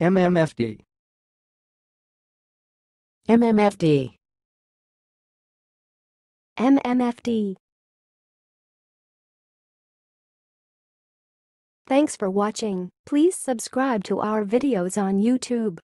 MMFD. MMFD. MMFD. Thanks for watching. Please subscribe to our videos on YouTube.